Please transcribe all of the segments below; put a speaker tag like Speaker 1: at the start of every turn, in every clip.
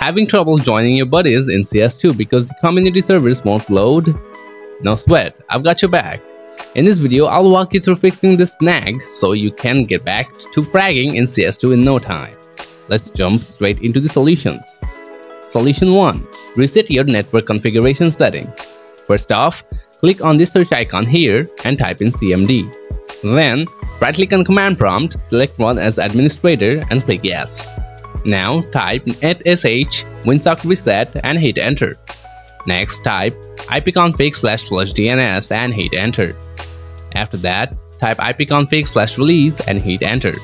Speaker 1: Having trouble joining your buddies in CS2 because the community servers won't load? No sweat, I've got your back. In this video, I'll walk you through fixing this snag so you can get back to fragging in CS2 in no time. Let's jump straight into the solutions. Solution 1. Reset your network configuration settings. First off, click on the search icon here and type in CMD. Then, right-click on command prompt, select Run as administrator and click Yes. Now type netsh winsock reset and hit enter. Next type ipconfig slash flush DNS and hit enter. After that, type ipconfig slash release and hit enter.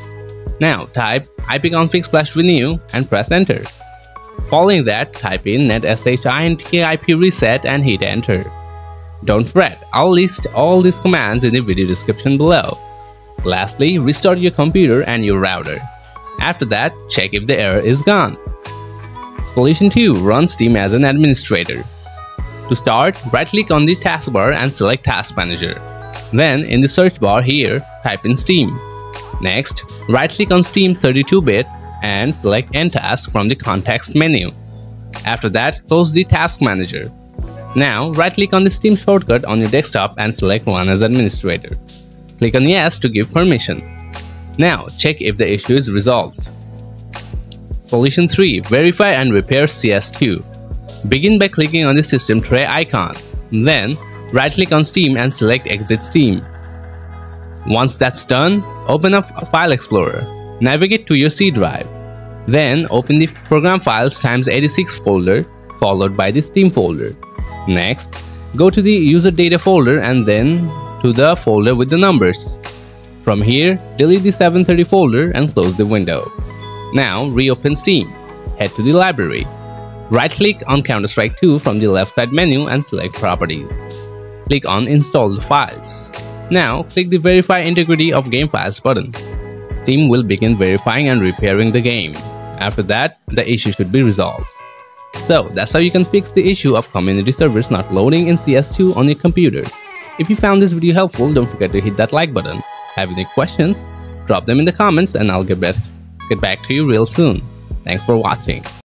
Speaker 1: Now type ipconfig slash renew and press enter. Following that, type in netsh reset and hit enter. Don't fret, I'll list all these commands in the video description below. Lastly, restart your computer and your router. After that, check if the error is gone. Solution 2. Run Steam as an administrator. To start, right-click on the taskbar and select Task Manager. Then, in the search bar here, type in Steam. Next, right-click on Steam 32-bit and select End Task from the context menu. After that, close the Task Manager. Now, right-click on the Steam shortcut on your desktop and select Run as Administrator. Click on Yes to give permission. Now, check if the issue is resolved. Solution 3. Verify and repair CS2. Begin by clicking on the system tray icon. Then, right-click on Steam and select Exit Steam. Once that's done, open up File Explorer. Navigate to your C drive. Then, open the Program Files times 86 folder, followed by the Steam folder. Next, go to the User Data folder and then to the folder with the numbers. From here, delete the 730 folder and close the window. Now reopen Steam. Head to the library. Right-click on Counter-Strike 2 from the left side menu and select Properties. Click on Install the files. Now click the Verify Integrity of Game Files button. Steam will begin verifying and repairing the game. After that, the issue should be resolved. So that's how you can fix the issue of community servers not loading in CS2 on your computer. If you found this video helpful, don't forget to hit that like button. Have any questions? Drop them in the comments and I'll get back, get back to you real soon. Thanks for watching.